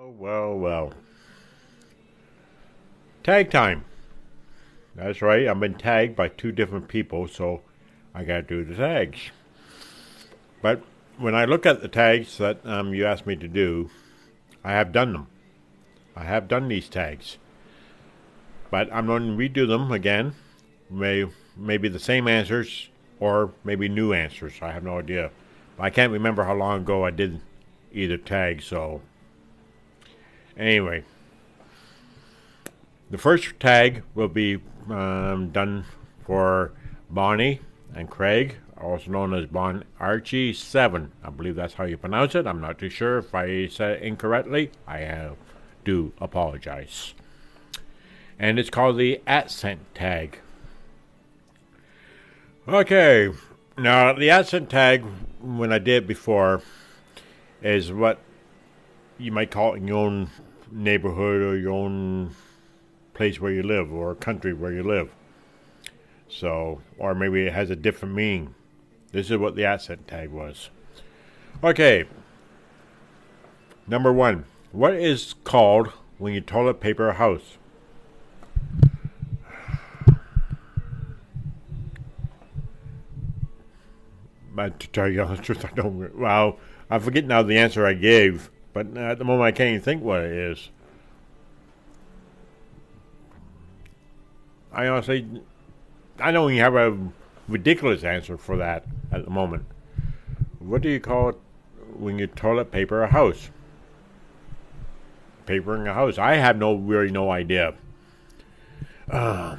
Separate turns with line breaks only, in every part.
Well, well, well. Tag time. That's right, I've been tagged by two different people, so I gotta do the tags. But when I look at the tags that um, you asked me to do, I have done them. I have done these tags. But I'm going to redo them again. May maybe the same answers or maybe new answers. I have no idea. I can't remember how long ago I did either tag, so anyway. The first tag will be um, done for Bonnie and Craig, also known as Bon Archie 7. I believe that's how you pronounce it. I'm not too sure if I said it incorrectly. I uh, do apologize. And it's called the accent tag. Okay, now the accent tag, when I did before, is what you might call it in your own neighborhood or your own place where you live or country where you live. So, or maybe it has a different meaning. This is what the accent tag was. Okay. Number one. What is called when you toilet paper a house? But to tell you the truth, I don't. Well, I forget now the answer I gave, but at the moment I can't even think what it is. I honestly, I don't even have a ridiculous answer for that at the moment. What do you call it when you toilet paper a house? Papering a house. I have no really no idea. Uh,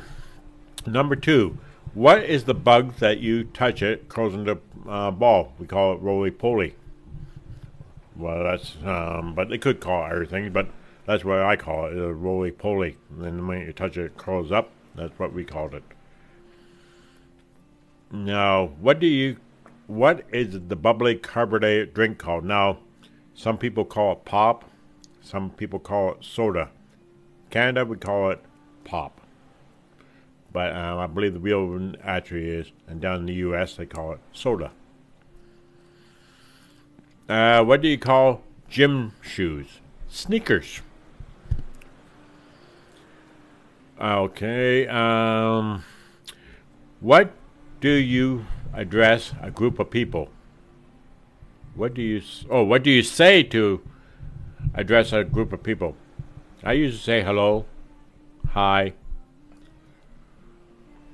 number two, what is the bug that you touch it into a uh, ball? We call it roly poly. Well, that's um, but they could call it everything, but that's what I call it, a roly poly. And then when you touch it, it curls up. That's what we called it. Now, what do you, what is the bubbly carbonated drink called? Now, some people call it pop, some people call it soda. Canada would call it pop, but um, I believe the real one actually is, and down in the U.S. they call it soda. Uh, what do you call gym shoes? Sneakers. Okay. Um, what do you address a group of people? What do you oh what do you say to address a group of people? I usually say hello, hi,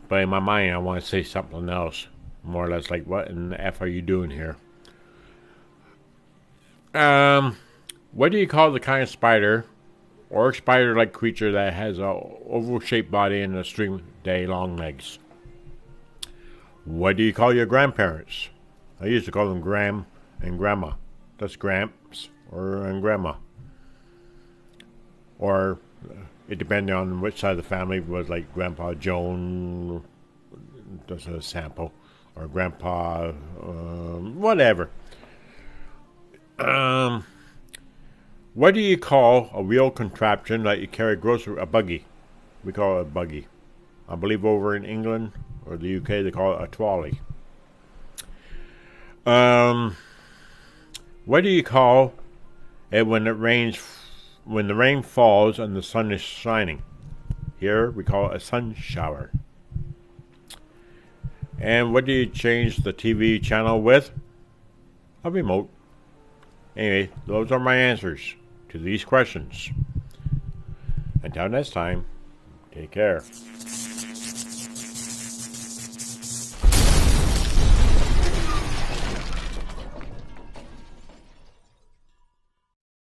but in my mind I want to say something else, more or less like what in the f are you doing here? Um, what do you call the kind of spider or spider-like creature that has a oval-shaped body and a string day long legs. What do you call your grandparents? I used to call them Gram and Grandma. That's Gramps or and Grandma. Or uh, it depended on which side of the family was like Grandpa Joan. That's a sample, or Grandpa, um, whatever. Um what do you call a wheel contraption that you carry grocery? A buggy. We call it a buggy. I believe over in England or the UK they call it a trolley. Um, what do you call it when it rains? When the rain falls and the sun is shining. Here we call it a sun shower. And what do you change the TV channel with? A remote. Anyway, those are my answers to these questions. Until next time, take care.